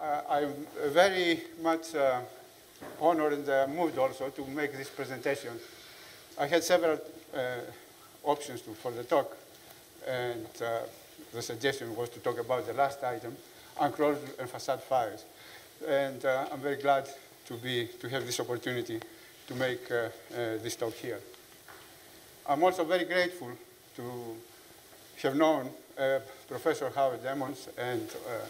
uh, I'm very much uh, honored and uh, moved also to make this presentation. I had several uh, options to, for the talk, and uh, the suggestion was to talk about the last item, enclosure and facade fires. And I'm very glad to, be, to have this opportunity to make this talk here. I'm also very grateful to have known uh, Professor Howard Emmons and uh,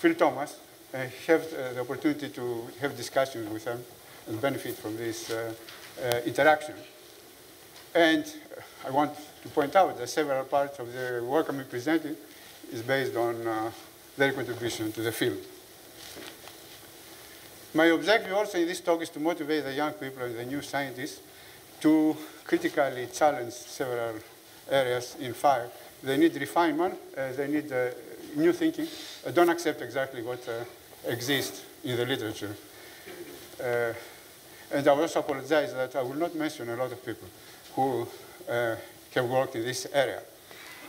Phil Thomas, and have uh, the opportunity to have discussions with them and benefit from this uh, uh, interaction. And I want to point out that several parts of the work I'm presenting is based on uh, their contribution to the field. My objective also in this talk is to motivate the young people and the new scientists to critically challenge several areas in fire. They need refinement, uh, they need uh, new thinking. Uh, don't accept exactly what uh, exists in the literature. Uh, and I also apologize that I will not mention a lot of people who uh, have worked in this area.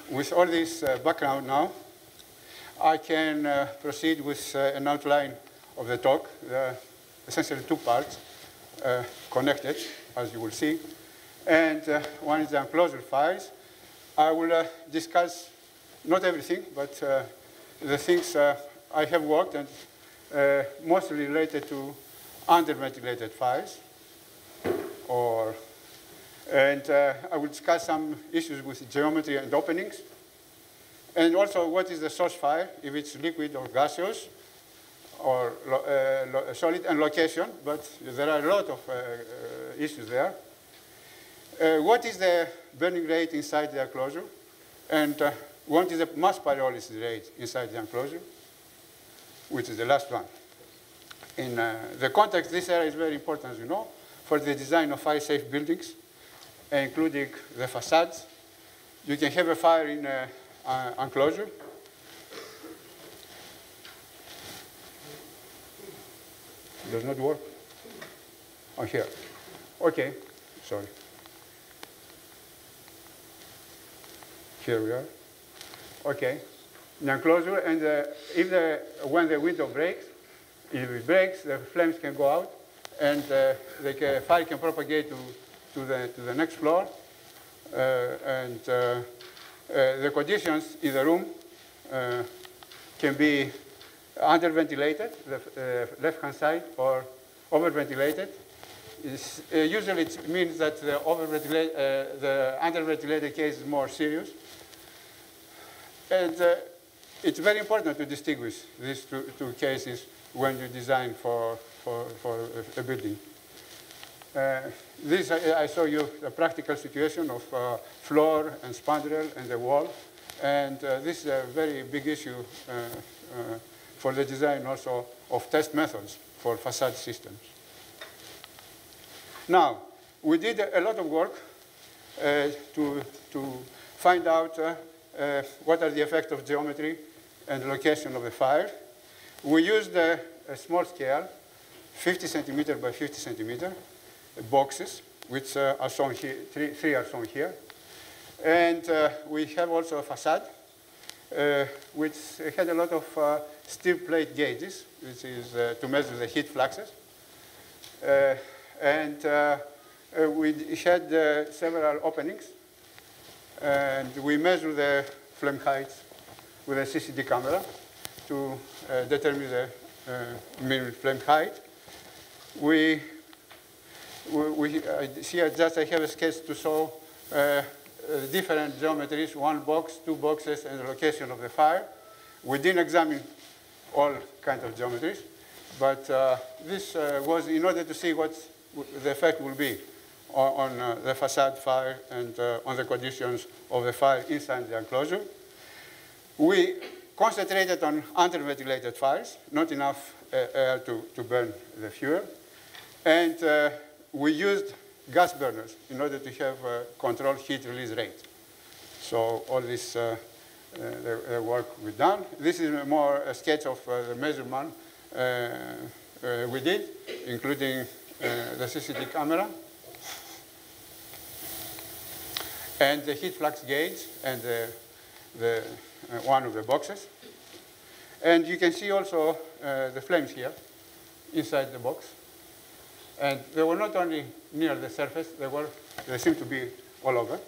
With all this background now, I can proceed with an outline of the talk, essentially two parts connected, as you will see. And uh, one is the enclosure fires. I will uh, discuss not everything, but uh, the things uh, I have worked and mostly related to underventilated fires. Or, and I will discuss some issues with geometry and openings. And also what is the source fire, if it's liquid or gaseous, or uh, solid and location, but there are a lot of uh, uh, issues there. what is the burning rate inside the enclosure? And what is the mass pyrolysis rate inside the enclosure? Which is the last one. In uh, the context, this area is very important, as you know, for the design of fire-safe buildings, including the facades. You can have a fire in uh, an enclosure, Does not work? Oh, here. Okay, sorry. Here we are. Okay. Now enclosure, and uh, if the, when the window breaks, if it breaks, the flames can go out, and uh, the fire can propagate to, to, the, to the next floor. Uh, and uh, uh, the conditions in the room uh, can be underventilated, the left-hand side, or overventilated. Uh, usually it means that the, uh, the underventilated case is more serious. And uh, it's very important to distinguish these two, two cases when you design for, for, for a building. Uh, this, I, I, show you the practical situation of uh, floor and spandrel and the wall. And uh, this is a very big issue for the design also of test methods for facade systems. Now, we did a lot of work uh, to, to find out uh, uh, what are the effects of geometry and location of the fire. We used a, a small scale, 50 centimeter by 50 centimeter boxes, which uh, are shown here, three, three are shown here. And uh, we have also a facade, uh, which had a lot of steel plate gauges, which is uh, to measure the heat fluxes. Uh, and uh, we had several openings, and we measure the flame height with a CCD camera to determine the minimum flame height. We, we, we here just I have a sketch to show uh, different geometries, one box, two boxes, and the location of the fire. We didn't examine all kinds of geometries. But uh, this uh, was in order to see what the effect will be on, on uh, the facade fire and uh, on the conditions of the fire inside the enclosure. We concentrated on underventilated fires, not enough uh, air to, to burn the fuel. And uh, we used gas burners in order to have a controlled heat release rate. So all this uh, the, the, work we've done. This is more a sketch of uh, the measurement uh, we did, including the CCD camera. And the heat flux gauge and the, the one of the boxes. And you can see also uh, the flames here inside the box. And they were not only near the surface, they, were, they seem to be all over.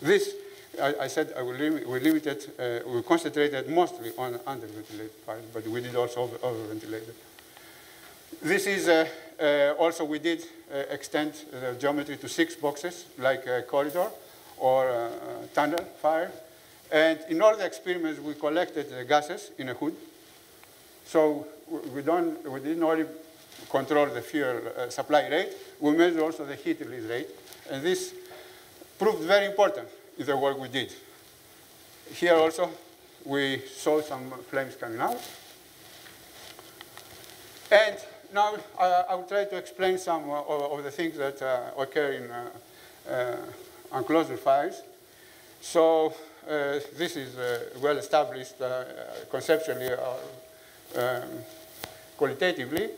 This, I, I said, I will lim we limited, uh, we concentrated mostly on underventilated fires, but we did also over, over ventilated. This is uh, uh, also, we did uh, extend the geometry to six boxes, like a corridor or a tunnel fire. And in all the experiments, we collected the gases in a hood. So we, don't, we didn't only control the fuel uh, supply rate, we measured also the heat release rate. And this proved very important in the work we did. Here also, we saw some flames coming out. And now I, I, will try to explain some of, of the things that uh, occur in uh, uh enclosure fires. So uh, this is uh, well established conceptually or um, qualitatively.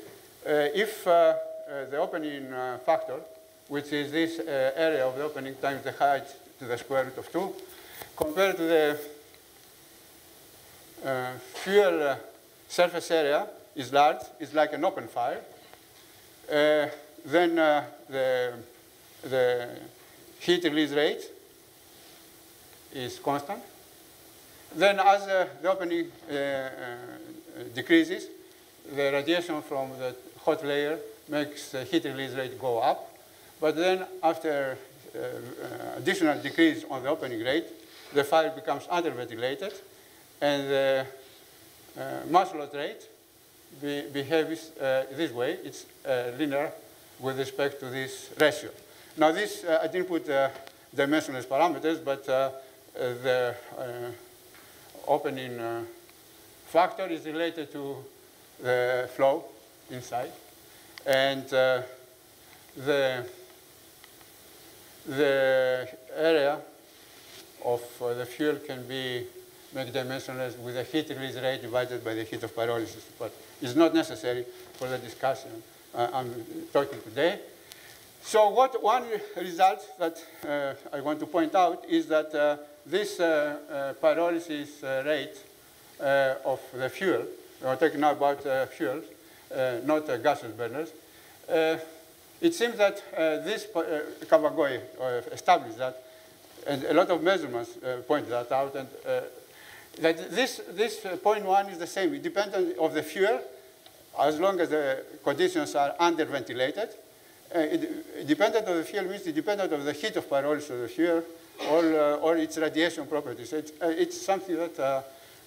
if the opening factor, which is this area of the opening times the height to the square root of 2, compared to the fuel surface area, is large, is like an open fire, uh, then uh, the, the heat release rate is constant. Then as uh, the opening uh, uh, decreases, the radiation from the hot layer makes the heat release rate go up. But then after uh, additional decrease on the opening rate, the fire becomes underventilated, and the mass loss rate be, behaves this way. It's linear with respect to this ratio. Now this, uh, I didn't put dimensionless parameters, but the opening factor is related to the flow inside. And uh, the, the area of uh, the fuel can be make dimensionless with the heat release rate divided by the heat of pyrolysis. But it's not necessary for the discussion uh, I'm talking today. So what one result that uh, I want to point out is that uh, this uh, uh, pyrolysis uh, rate of the fuel, we're talking now about fuels, not gaseous burners, it seems that this uh, Kawagoe established that, and a lot of measurements point that out, and that this, this point one is the same. It depends on of the fuel, as long as the conditions are under-ventilated. Uh, it, dependent on the fuel means it dependent on the heat of pyrolysis of the fuel or, uh, or its radiation properties. It's, uh, it's something that, uh,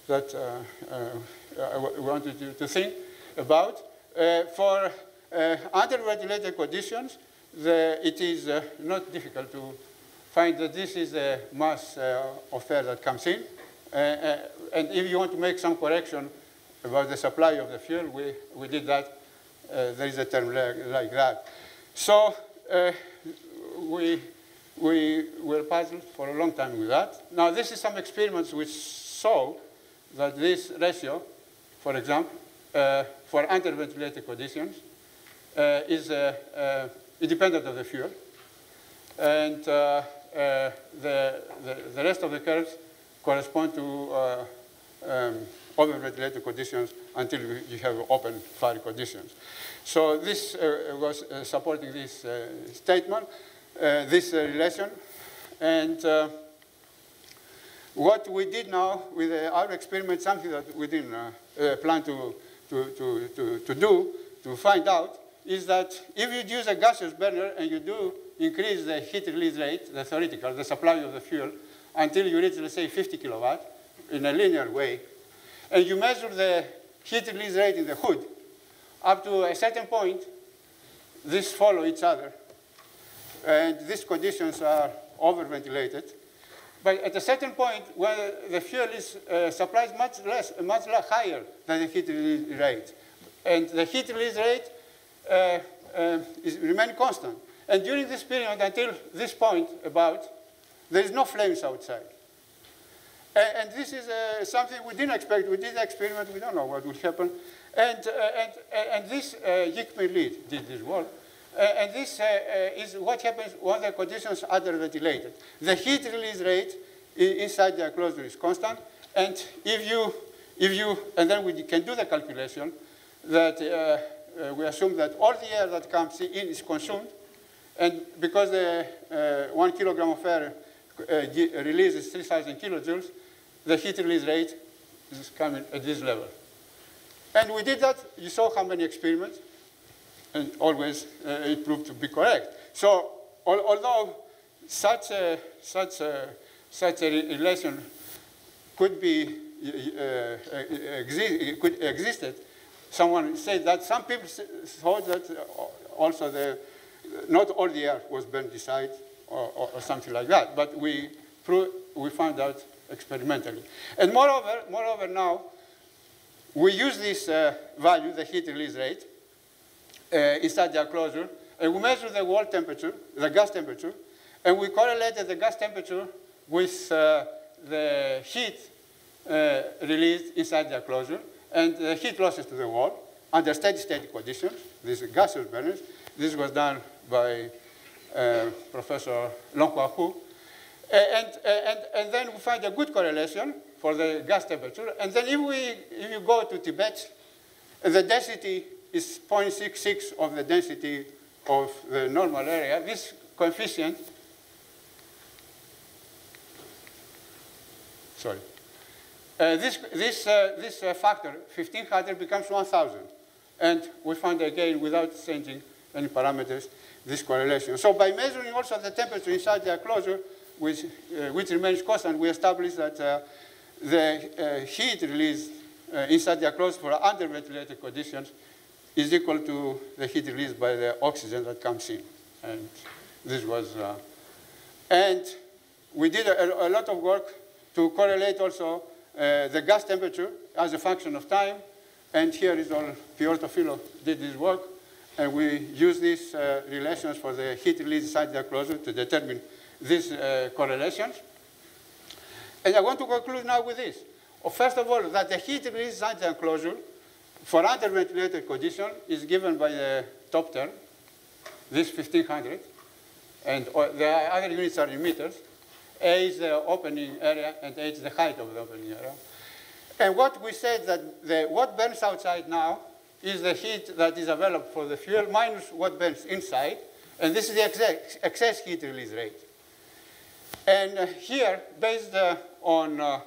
that uh, uh, I wanted to, to think about. for under-ventilated conditions, the, it is not difficult to find that this is the mass of air that comes in. Uh, uh, and if you want to make some correction about the supply of the fuel, we, we did that. Uh, there is a term like, like that. So we, we were puzzled for a long time with that. Now, this is some experiments which show that this ratio, for example, uh, for underventilated conditions, uh, is uh, independent of the fuel. And the, the, the rest of the curves correspond to uh, um, open ventilator conditions until you have open fire conditions. So this uh, was uh, supporting this uh, statement, uh, this uh, relation. And what we did now with our experiment, something that we didn't plan to, to, to, to, to do, to find out, is that if you use a gaseous burner and you do increase the heat release rate, the theoretical, the supply of the fuel, until you reach, let's say, 50 kilowatt in a linear way, and you measure the heat release rate in the hood, up to a certain point, these follow each other. And these conditions are over-ventilated. But at a certain point, where the fuel is uh, supplied much less, much higher than the heat release rate, and the heat release rate uh, uh, is remain constant. And during this period, until this point about, there is no flames outside. And, this is uh, something we didn't expect. We did the experiment. We don't know what will happen. And, uh, and, and this uh, Yickman lead did this work. Uh, and this uh, uh, is what happens when the conditions are ventilated. The heat release rate inside the enclosure is constant. And if you if you, and then we can do the calculation that uh, uh, we assume that all the air that comes in is consumed, and because the uh, one kilogram of air uh, releases 3,000 kilojoules, the heat release rate is coming at this level. And we did that. You saw how many experiments, and always uh, it proved to be correct. So al although such a, such a, such a relation could be uh, uh exi could existed, someone said that some people thought that also the not all the air was burned inside or, or, or something like that, but we we found out experimentally. And moreover, moreover now, we use this uh, value, the heat release rate, uh, inside the enclosure, and we measure the wall temperature, the gas temperature, and we correlated the gas temperature with uh, the heat uh, released inside the enclosure and the heat losses to the wall under steady state conditions. These gaseous burners. This was done by uh, Professor Long Hu. And, and, and then we find a good correlation for the gas temperature. And then if, we, if you go to Tibet, the density is 0.66 of the density of the normal area. This coefficient, sorry, uh, this, this, uh, this uh, factor, 1500, becomes 1000. And we find again, without changing any parameters, this correlation. So by measuring also the temperature inside the enclosure, which, uh, which remains constant, we established that uh, the uh, heat released uh, inside the enclosure for under-ventilated conditions is equal to the heat released by the oxygen that comes in. And this was, uh, and we did a, a, lot of work to correlate also uh, the gas temperature as a function of time. And here is all Piotr Philo did this work. And we use these relations for the heat release inside the enclosure to determine these uh, correlations. And I want to conclude now with this. First of all, that the heat release the enclosure for under-ventilated condition is given by the top term, this 1500, and the other units are in meters. A is the opening area, and H is the height of the opening area. And what we said that the, what burns outside now is the heat that is available for the fuel minus what burns inside, and this is the excess heat release rate. And uh, here, based uh, on, uh,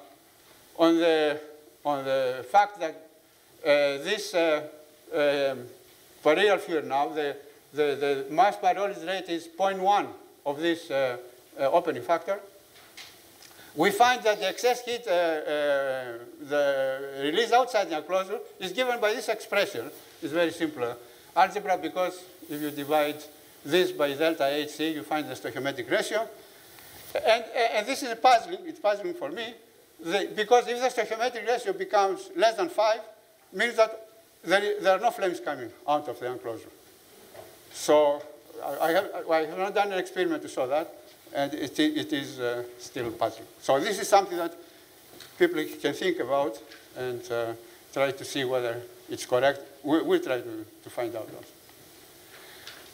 on, the, on the fact that this, um, fuel now, the, the, the mass pyrolysis rate is 0.1 of this opening factor, we find that the excess heat, uh, uh, the release outside the enclosure, is given by this expression. It's very simple algebra because if you divide this by delta HC, you find the stoichiometric ratio. And, and this is puzzling, it's puzzling for me, the, because if the stoichiometric ratio becomes less than 5, means that there, there, are no flames coming out of the enclosure. So I have, I have not done an experiment to show that, and it, it is uh, still puzzling. So this is something that people can think about and uh, try to see whether it's correct. We, will try to, to find out also.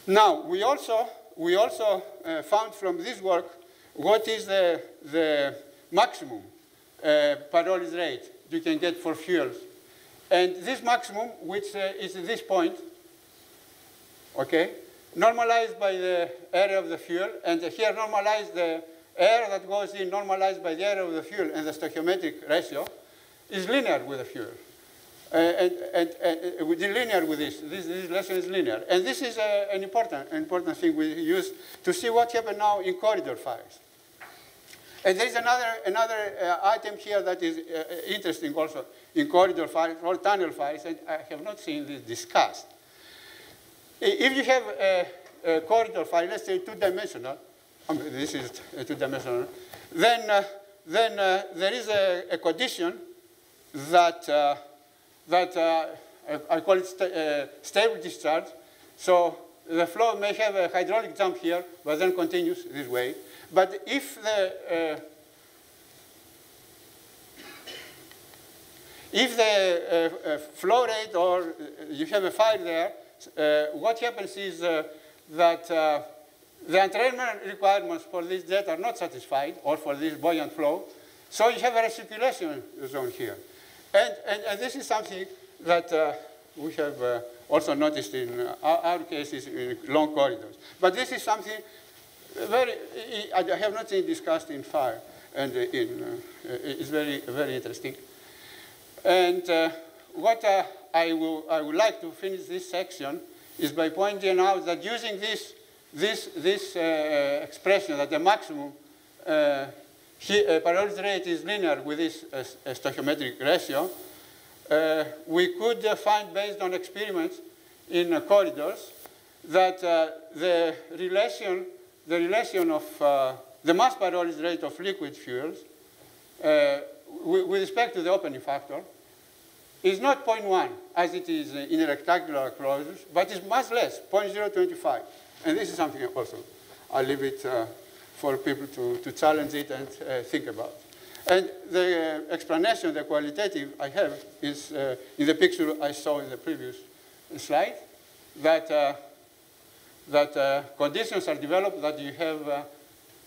Now, we also, we also uh, found from this work what is the, the maximum uh, rate you can get for fuels. And this maximum, which uh, is this point, okay, normalized by the area of the fuel, and here normalized the air that goes in normalized by the area of the fuel and the stoichiometric ratio, is linear with the fuel. Uh, and, and, and uh, linear with this. this. This relation is linear. And this is uh, an important, important thing we use to see what happens now in corridor fires. And there is another, another uh, item here that is uh, interesting also in corridor fires or tunnel fires, and I have not seen this discussed. If you have a, a corridor fire, let's say two-dimensional, um, this is two-dimensional, then, uh, then uh, there is a, a condition that, uh, that uh, I call it sta stable discharge. So the flow may have a hydraulic jump here, but then continues this way. But if the uh, if the uh, uh, flow rate or you have a fire there, uh, what happens is uh, that the entrainment requirements for this jet are not satisfied or for this buoyant flow. So you have a recirculation zone here. And, and, and this is something that uh, we have uh, also noticed in our, our, cases in long corridors. But this is something very, I have not seen discussed in fire, and in, it's very, very interesting. And what I, will, I would like to finish this section is by pointing out that using this, this, this uh, expression that the maximum uh, he, uh, rate is linear with this uh, stoichiometric ratio, uh, we could uh, find based on experiments in uh, corridors that the relation, the relation of the mass pyrolysis rate of liquid fuels with respect to the opening factor is not 0.1 as it is in rectangular closures, but it's much less, 0.025. And this is something also I'll leave it uh, for people to, to challenge it and uh, think about. And the uh, explanation, the qualitative I have, is uh, in the picture I saw in the previous slide, that, uh, that uh, conditions are developed that you have, uh,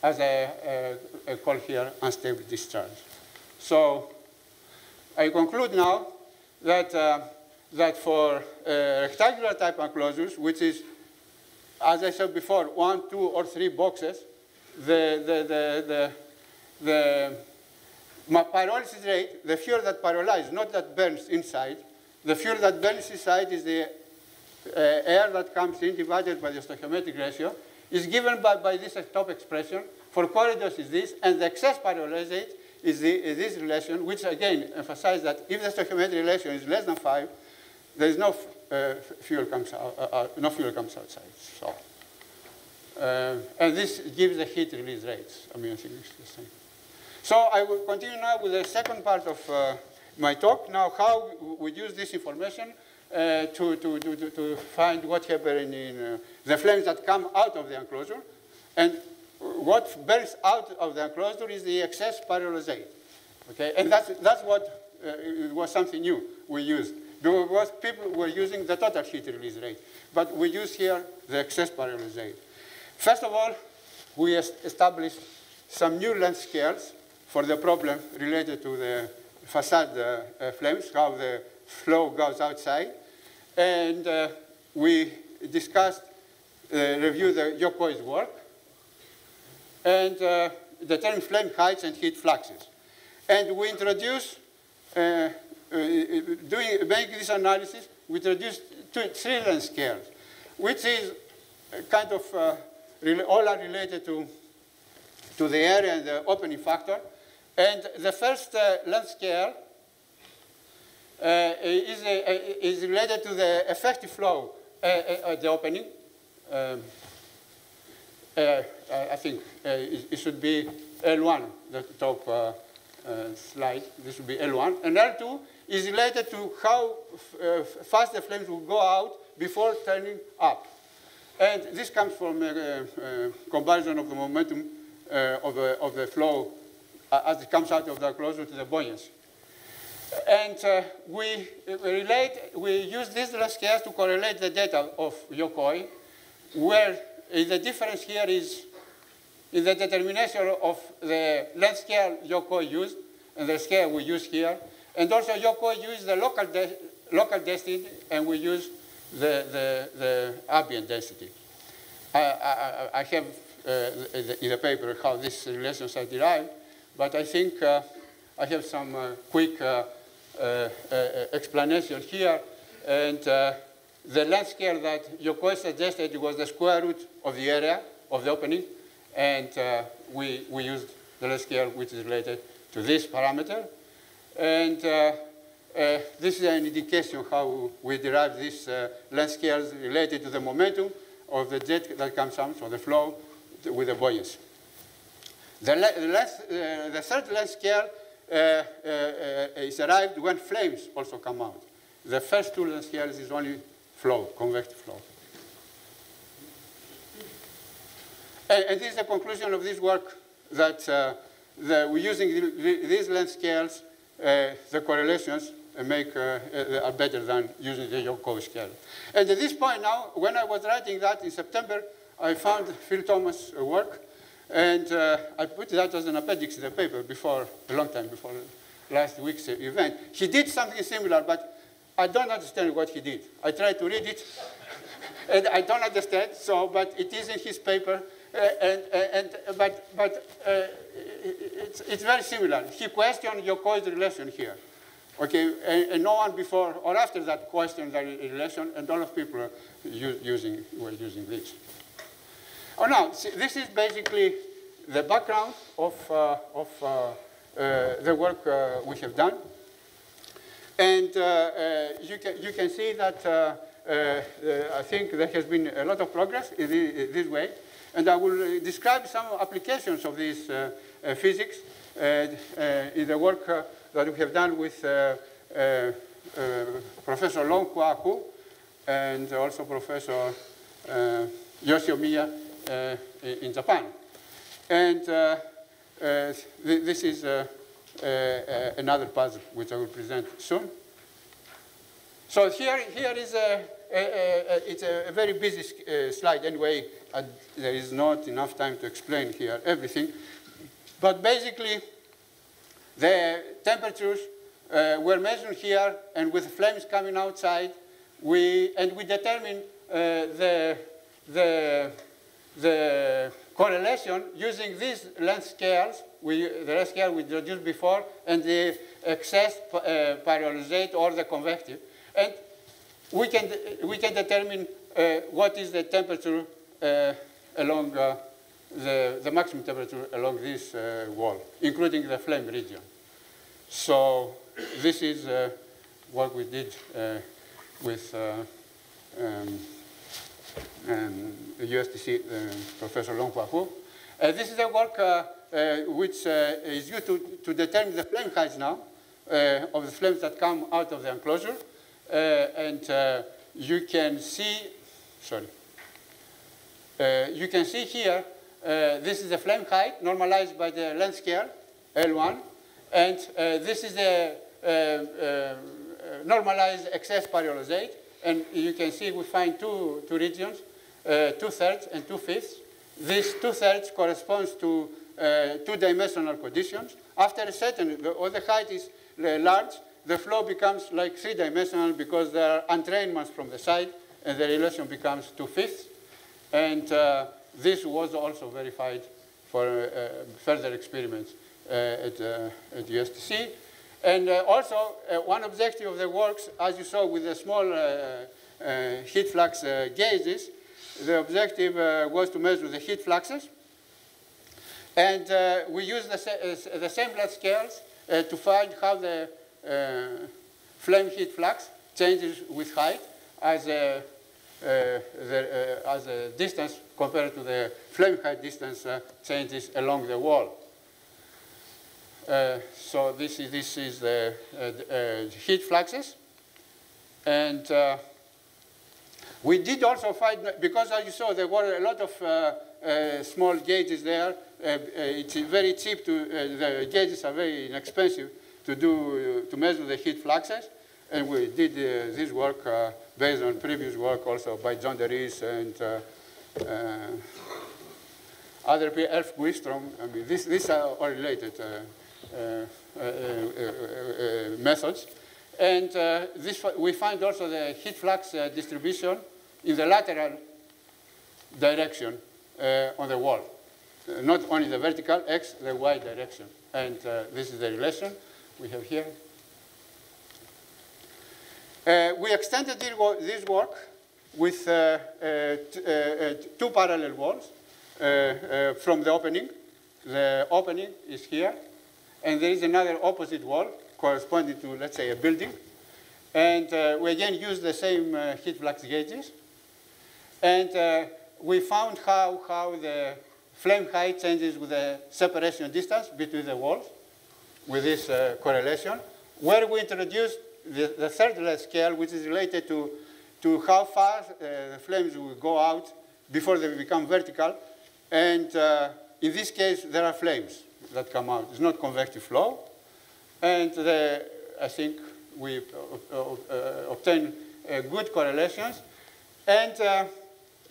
as I call here, unstable discharge. So I conclude now that, that for rectangular type enclosures, which is, as I said before, one, two, or three boxes, the, the, the, the, the pyrolysis rate, the fuel that pyrolyzes, not that burns inside, the fuel that burns inside is the uh, air that comes in divided by the stoichiometric ratio, is given by, by this top expression. For corridors is this, and the excess pyrolysis is, the, is this relation, which again emphasizes that if the stoichiometric relation is less than 5, there is no uh, fuel comes out, uh, uh, no fuel comes outside. So. Uh, and this gives the heat release rates. I mean, I think it's the same. So I will continue now with the second part of uh, my talk. Now, how we use this information uh, to, to, to, to, find what happened in uh, the flames that come out of the enclosure. And what burns out of the enclosure is the excess pyrolysis. Okay, and that's, that's what uh, was something new we used. Because people were using the total heat release rate. But we use here the excess pyrolysis. First of all, we established some new length scales for the problem related to the facade uh, uh, flames, how the flow goes outside. And uh, we discussed, uh, reviewed the Yokoi's work, and uh, determined flame heights and heat fluxes. And we introduced, uh, doing, making this analysis, we introduced two, length scales, which is kind of all are related to, to the area and the opening factor. And the first uh, length scale uh, is, uh, is related to the effective flow uh, uh, at the opening. Um, uh, I think it, should be L1, the top slide. This should be L1. And L2 is related to how fast the flames will go out before turning up. And this comes from a, a comparison of the momentum uh, of, the, of the flow uh, as it comes out of the closer to the buoyancy. And uh, we, we relate, we use these scales to correlate the data of Yokoi, where the difference here is in the determination of the length scale Yokoi used and the scale we use here. And also Yokoi used the local, de local density and we use the, the, the ambient density. I, I, I have uh, in the paper how these relations are derived, but I think uh, I have some uh, quick uh, uh, explanation here. And the length scale that Yokoi suggested was the square root of the area of the opening, and we, we used the length scale which is related to this parameter. And uh, this is an indication how we derive these uh, length scales related to the momentum of the jet that comes out, so the flow with the buoyancy. The, uh, the third length scale uh, uh, is arrived when flames also come out. The first two length scales is only flow, convective flow. And, and, this is the conclusion of this work that uh, the, using these length scales, the correlations make uh, uh, are better than using the Yokoi scale. And at this point now, when I was writing that in September, I found Phil Thomas' work, and uh, I put that as an appendix in the paper before, a long time before last week's event. He did something similar, but I don't understand what he did. I tried to read it, and I don't understand, so, but it is in his paper, uh, and, uh, and, but, but uh, it's, it's very similar. He questioned Yokoi's relation here. Okay, and, and, no one before or after that questioned the relation, and a lot of people are using, were using this. Oh, now, see, this is basically the background of, uh, of uh, uh, the work uh, we have done. And uh, uh, you, can, you can see that uh, uh, uh, I think there has been a lot of progress in this, this way. And I will describe some applications of this physics in the work that we have done with Professor Long Hua Hu and also Professor Yoshio Miya in Japan. And uh, uh, th this is uh, another puzzle which I will present soon. So here, here is a, a, a it's a, very busy slide anyway. there is not enough time to explain here everything. But basically, the temperatures uh, were measured here, and with flames coming outside, we and we determine uh, the the the correlation using these length scales, we, the length scale we introduced before, and the excess uh, pyrolyzate or the convective. And we can, we can determine uh, what is the temperature uh, along uh, the, the maximum temperature along this uh, wall, including the flame region. So this is uh, what we did with um, um, USTC uh, um, Professor Long Hua Hu. Uh, this is a work uh, uh which uh, is used to, to determine the flame heights now uh, of the flames that come out of the enclosure. and you can see, sorry, you can see here, this is the flame height normalized by the length scale, L1. And this is the um, um, normalized excess pyrolyzate. And you can see we find two, two regions, uh, two-thirds and two-fifths. This two-thirds corresponds to uh, two-dimensional conditions. After a certain, the, all the height is uh, large, the flow becomes like three-dimensional because there are entrainments from the side, and the relation becomes two-fifths. And uh, this was also verified for uh, further experiments uh, at, at USTC. And uh, also, uh, one objective of the works, as you saw with the small uh, heat flux gauges, the objective was to measure the heat fluxes. And we used the, the scales to find how the flame heat flux changes with height as uh, the, uh, as a distance compared to the flame height distance uh, changes along the wall. Uh, so this is, this is the uh, uh, heat fluxes. And we did also find, because as you saw, there were a lot of small gauges there. it's very cheap to, the gauges are very inexpensive to do, to measure the heat fluxes. And we did uh, this work uh, based on previous work also by John de Ris and uh, other Ulf Wickström. I mean, this, these are all related. Uh, uh, uh, Uh, uh, uh, methods. And this, we find also the heat flux distribution in the lateral direction on the wall. not only the vertical x, the y direction. And this is the relation we have here. Uh, we extended this work with uh, uh, two parallel walls from the opening. The opening is here, and there is another opposite wall corresponding to, let's say, a building. And uh, we again use the same uh, heat flux gauges. And uh, we found how, how the flame height changes with the separation distance between the walls with this uh, correlation, where we introduced the, the third scale, which is related to, to how far uh, the flames will go out before they become vertical. And uh, in this case, there are flames that come out. It's not convective flow. And the, I think we uh, uh, uh, obtain uh, good correlations. And uh,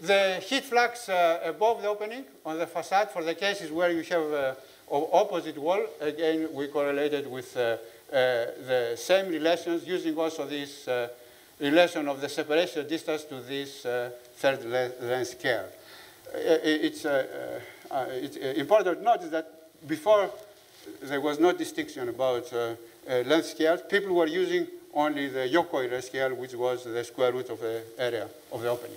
the heat flux uh, above the opening on the facade for the cases where you have opposite wall, again, we correlated with the same relations using also this relation of the separation distance to this third length scale. It's, it's important to notice that before there was no distinction about length scales, people were using only the Young-Poirot scale, which was the square root of the area of the opening.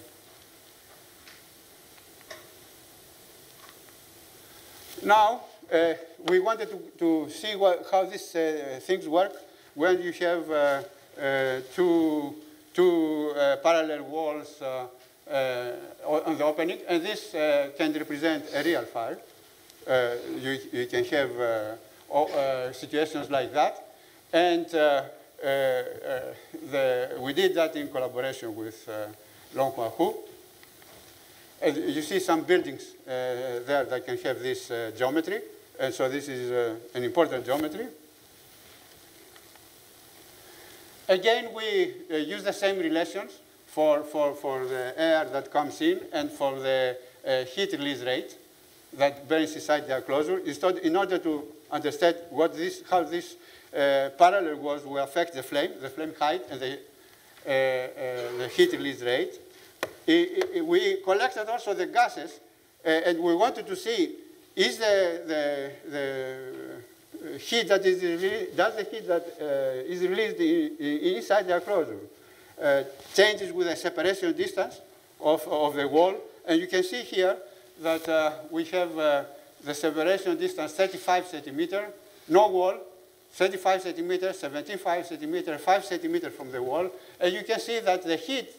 Now, uh, we wanted to, to see what, how these uh, things work when you have uh, uh two, two uh, parallel walls uh, on the opening, and this can represent a real fire. You, you, can have situations like that. And uh, uh, the, we did that in collaboration with uh, Long Hua Hu. And you see some buildings there that can have this geometry. And so this is an important geometry. Again, we use the same relations for, for, for the air that comes in and for the uh, heat release rate that burns inside the enclosure in order to understand what this, how this uh, parallel walls will affect the flame, the flame height, and the, uh, uh, the heat release rate. We collected also the gases, and we wanted to see is the, the, the heat that is released, does the heat that uh, is released in inside the enclosure uh, changes with the separation distance of, of the wall. And you can see here that uh, we have the separation distance 35 centimeter, no wall, 35 centimeter, 75 centimeter, 5 centimeter from the wall. And you can see that the heat,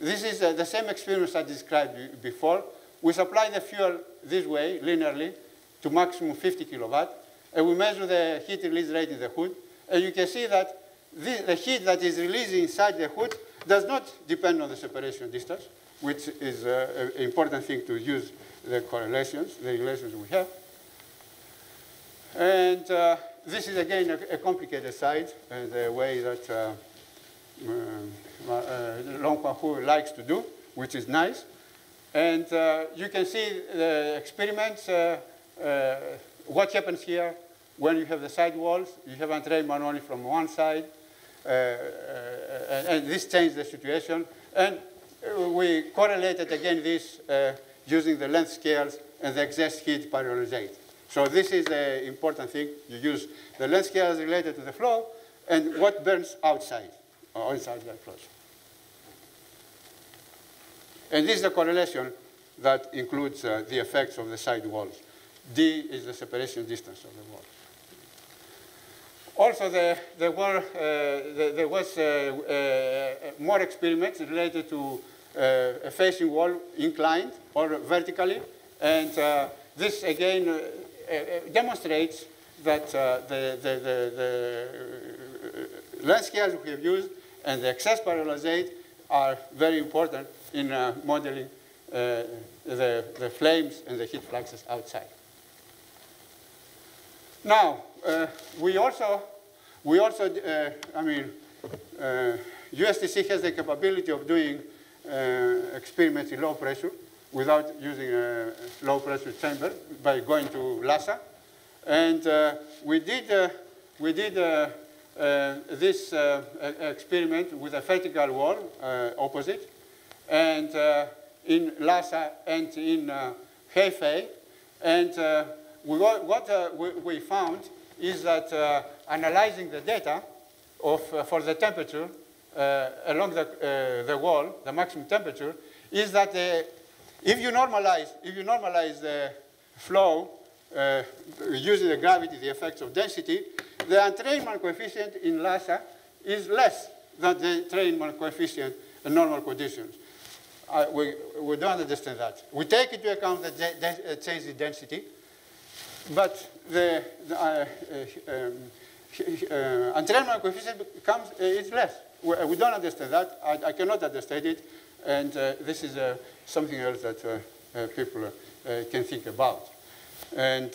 this is uh, the same experience I described before. We supply the fuel this way, linearly, to maximum 50 kilowatt. And we measure the heat release rate in the hood. And you can see that this, the heat that is released inside the hood does not depend on the separation distance, which is uh, an important thing to use the correlations, the relations we have. And uh, this is again a, a complicated side, uh, the way that uh, uh, uh Long Hu likes to do, which is nice. And uh, you can see the experiments, uh, what happens here when you have the side walls. You have entrainment only from one side, and this changed the situation. And we correlated again this using the length scales and the excess heat pyrolysis. So this is the important thing. You use the length scales related to the flow and what burns outside or inside the enclosure. And this is the correlation that includes uh, the effects of the side walls. D is the separation distance of the wall. Also, the, there, were, uh, the, there was uh, uh more experiments related to uh, a facing wall inclined or vertically. And uh, this, again, uh, uh, demonstrates that uh, the, the, the, the length scales we have used and the excess pyrolysis are very important in modeling the, the flames and the heat fluxes outside. Now, uh, we also, we also uh, I mean, uh, USTC has the capability of doing experiments in low pressure without using a low pressure chamber by going to Lhasa. And uh, we did, uh, we did uh, uh this uh, experiment with a vertical wall uh, opposite. And in Lhasa and in Hefei. And we, what we, we, found is that analyzing the data of, for the temperature along the, the wall, the maximum temperature, is that the if you normalize, if you normalize the flow uh, using the gravity, the effects of density, the entrainment coefficient in Lhasa is less than the entrainment coefficient in normal conditions. Uh, we, we don't understand that. We take into account the de uh, change in density, but the, the uh, uh um, uh, entrainment coefficient becomes uh, is less. We, we, don't understand that. I, I cannot understand it. And uh, this is uh, something else that uh, people can think about. And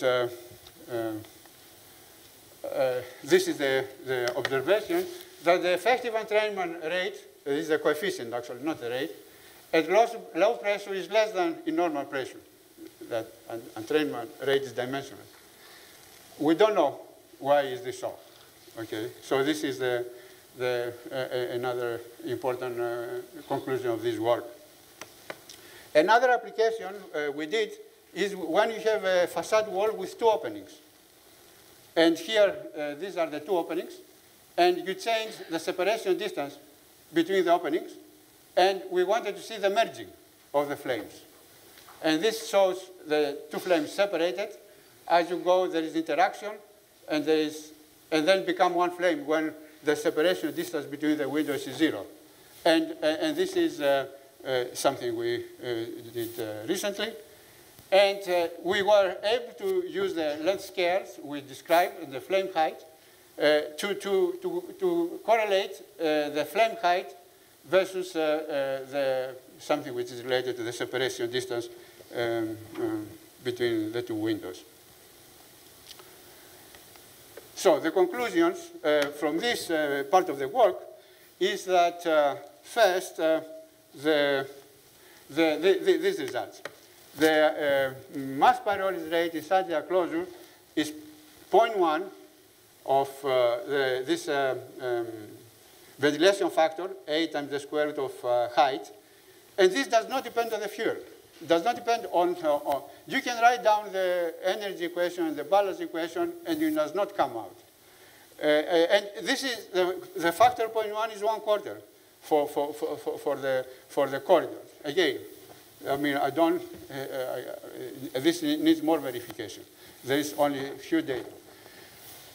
this is the, the observation that the effective entrainment rate, this is the coefficient actually, not the rate, at low, low pressure is less than in normal pressure. That entrainment rate is dimensionless. We don't know why is this so. Okay, so this is the, the, uh, another important uh, conclusion of this work. Another application uh, we did is when you have a facade wall with two openings. And here, uh, these are the two openings. And you change the separation distance between the openings. And we wanted to see the merging of the flames. And this shows the two flames separated. As you go, there is interaction, and, there is, and then become one flame when the separation distance between the windows is zero. And, uh, and this is uh, uh, something we did recently. And we were able to use the length scales we described in the flame height to, to, to, to correlate the flame height versus the, something which is related to the separation distance um, um, between the two windows. So the conclusions uh, from this uh, part of the work is that uh, first, the, the, the, these results. The mass pyrolysis rate inside the closure is 0.1 of the, this um, ventilation factor, 8 times the square root of uh, height. And this does not depend on the fuel. Does not depend on, uh, on, you can write down the energy equation and the balance equation and it does not come out. Uh, uh and this is, the, the factor point one is one quarter for, for, for, for, the, for the corridor. Again, I mean, I don't, uh, uh, this needs more verification. There is only a few data.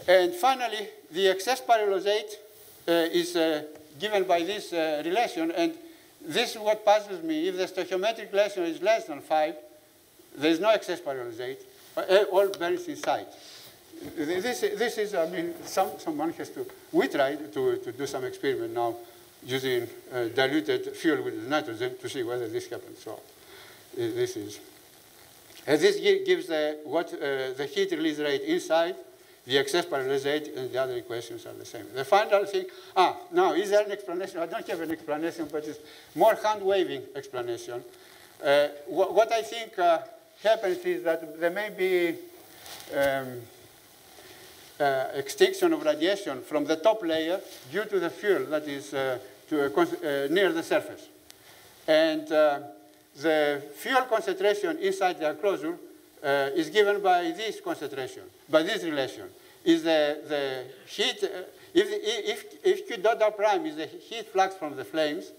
And finally, the excess uh, is given by this relation, and this is what puzzles me. If the stoichiometric relation is less than 5, there is no excess pyrolysate, all burns inside. This, this is, I mean, some, someone has to, we tried to, to do some experiment now using uh, diluted fuel with nitrogen to see whether this happens. So this is, and this gives the, what, uh, the heat release rate inside, the excess pyrolysate, and the other equations are the same. The final thing, ah, now, is there an explanation? I don't have an explanation, but it's more hand-waving explanation. Uh, wh what I think uh, happens is that there may be um, uh, extinction of radiation from the top layer due to the fuel that is uh, to, uh, near the surface. And the fuel concentration inside the enclosure uh, is given by this concentration, by this relation. Is the, the heat, uh, if, if, if Q dot prime is the heat flux from the flames,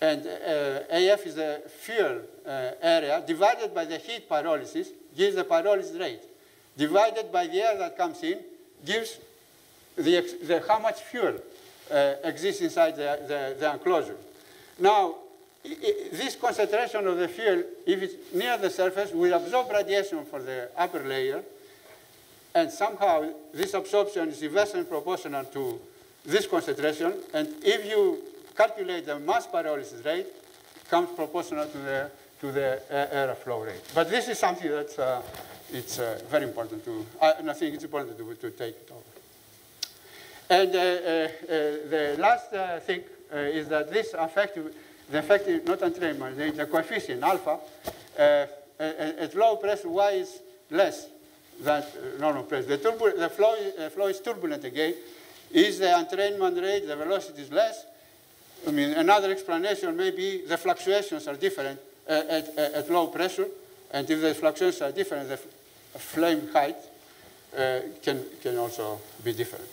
and uh, AF is the fuel uh, area, divided by the heat pyrolysis, gives the pyrolysis rate. Divided by the air that comes in, gives the, the how much fuel uh, exists inside the, the, the enclosure. Now, this concentration of the fuel, if it's near the surface, will absorb radiation for the upper layer, and somehow this absorption is inversely proportional to this concentration, and if you calculate the mass pyrolysis rate, it comes proportional to the, to the air flow rate. But this is something that's uh, it's, uh, very important to, uh, and I think it's important to, to take it over. And uh, uh, uh, the last thing is that this affects the effective, not entrainment, the, the coefficient alpha, uh, at low pressure, y is less than normal pressure. The, the flow, uh, flow is turbulent again. Is the entrainment rate, the velocity is less? I mean, another explanation may be the fluctuations are different uh, at, at, low pressure, and if the fluctuations are different, the flame height uh, can, can also be different.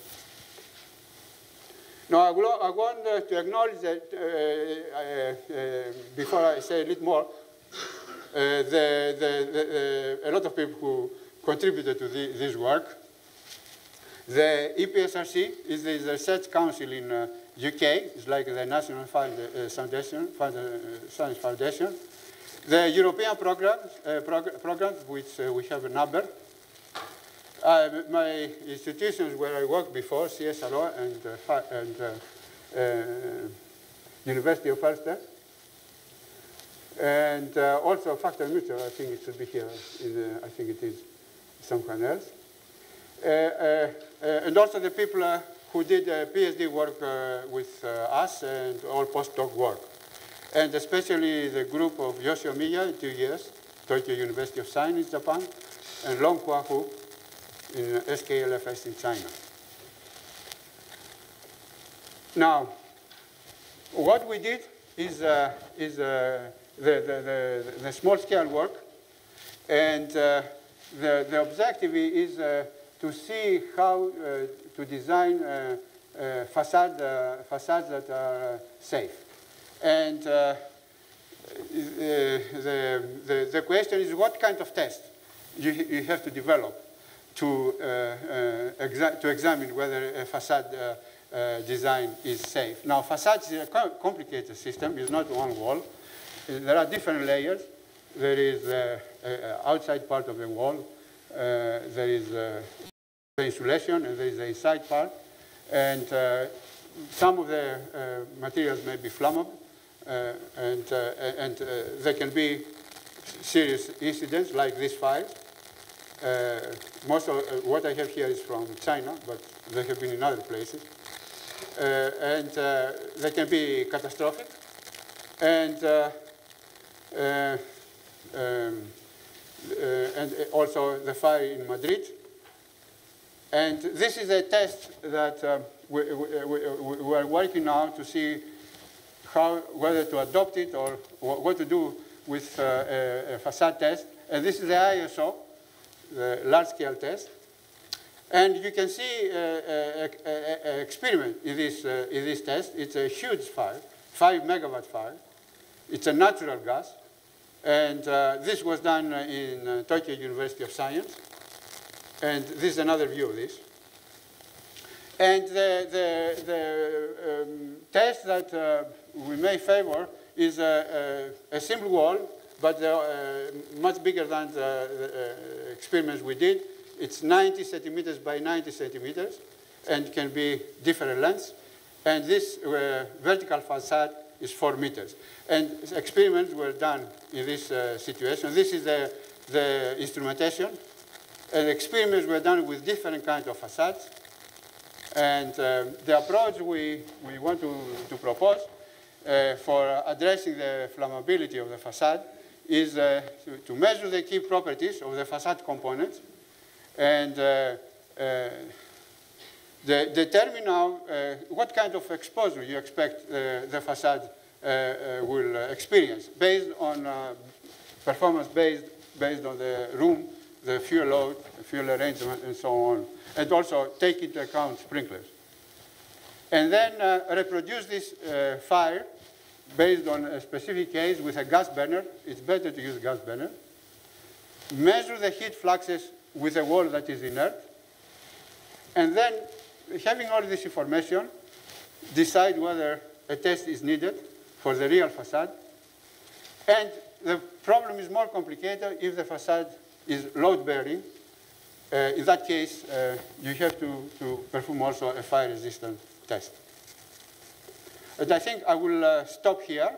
Now, I, I want uh, to acknowledge that uh, uh, before I say a little more, the, the, the, a lot of people who contributed to the, this work. The EPSRC is the research council in uh, UK. It's like the National Foundation, Science Foundation. The European programs, uh, prog programs which uh, we have a number, uh, my institutions where I worked before, CSIRO and, uh, and uh, uh, University of Ulster, and uh, also Factory Mutual, I think it should be here, in, I think it is somewhere else. Uh, uh, uh, and also the people who did PhD work with us and all postdoc work. And especially the group of Yoshi Ohmiya, two years, Tokyo University of Science, Japan, and Longhua Hu, in SKLFS in China. Now, what we did is, uh, is uh, the, the, the, the, small scale work. And uh, the, the objective is uh, to see how uh, to design uh, facade, facades that are safe. And the, the, the, question is what kind of test you, you have to develop to, exa to examine whether a facade uh, design is safe. Now, facade is a complicated system. It's not one wall. There are different layers. There is uh, outside part of the wall. Uh, there is the insulation, and there is the inside part. And uh, some of the uh, materials may be flammable, and, and there can be serious incidents like this fire. most of what I have here is from China, but they have been in other places. And they can be catastrophic. And uh, um, and also the fire in Madrid. And this is a test that um, we, we, we, we, are working now to see how, whether to adopt it or what to do with uh, a, a, facade test. And this is the ISO, the large-scale test. And you can see an experiment in this, uh, in this test. It's a huge fire, 5 megawatt fire. It's a natural gas. And uh, this was done in uh, Tokyo University of Science. And this is another view of this. And the, the, the um, test that uh, we may favor is a, a, a simple wall, but uh, much bigger than the, the experiments we did. It's 90 centimeters by 90 centimeters and can be different lengths. And this uh, vertical facade is 4 meters. And experiments were done in this uh, situation. This is the, the instrumentation. And experiments were done with different kinds of facades. And um, the approach we, we want to, to propose uh, for addressing the flammability of the facade is uh, to, to, measure the key properties of the facade components and uh, uh, the, determine now uh, what kind of exposure you expect the facade will experience based on performance based, based on the room, the fuel load, fuel arrangement, and so on. And also take into account sprinklers. And then uh, reproduce this uh, fire based on a specific case with a gas burner. It's better to use gas burner. Measure the heat fluxes with a wall that is inert. And then, having all this information, decide whether a test is needed for the real facade. And the problem is more complicated if the facade is load-bearing. Uh, in that case, uh, you have to, to perform also a fire-resistant test. And I think I will uh, stop here.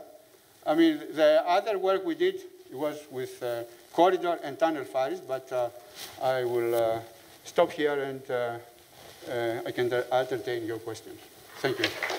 I mean, the other work we did was with uh, corridor and tunnel fires, but uh, I will uh, stop here and Uh, I can entertain your questions. Thank you.